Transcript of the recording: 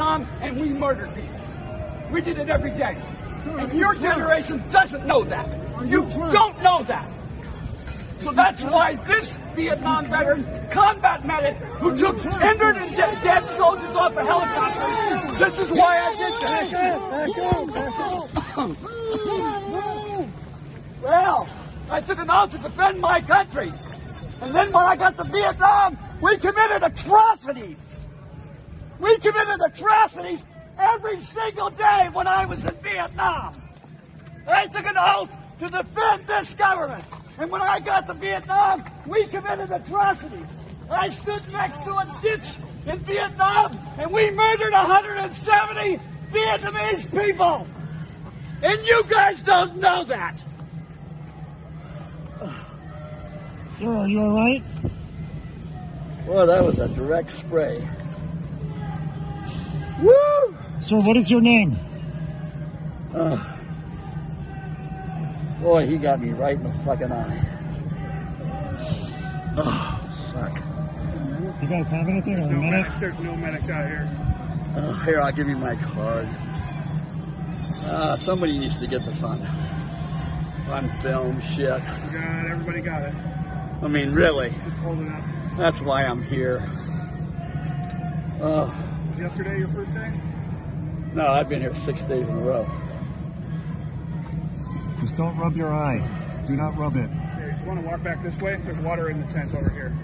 Vietnam and we murdered people. We did it every day. And your generation doesn't know that. You don't know that. So that's why this Vietnam veteran, combat medic, who took injured and de- dead soldiers off of helicopters, this is why I did this. Well, I took an oath to defend my country. And then when I got to Vietnam, we committed atrocities. We committed atrocities every single day when I was in Vietnam. I took an oath to defend this government. And when I got to Vietnam, we committed atrocities. I stood next to a ditch in Vietnam and we murdered 170 Vietnamese people. And you guys don't know that. Sir, are you all right? Well, that was a direct spray. Woo! Sir, what is your name? Boy, he got me right in the fucking eye. Oh, fuck. You guys have anything? Or a No minute? medics. There's no medics out here. Oh, here, I'll give you my card. Uh, somebody needs to get this on, on film, shit. We got it. Everybody got it. I mean, really, Just hold it up. that's why I'm here. Oh, Was yesterday your first day? no, I've been here six days in a row. Just don't rub your eye. Do not rub it. Okay, you want to walk back this way? There's water in the tent over here.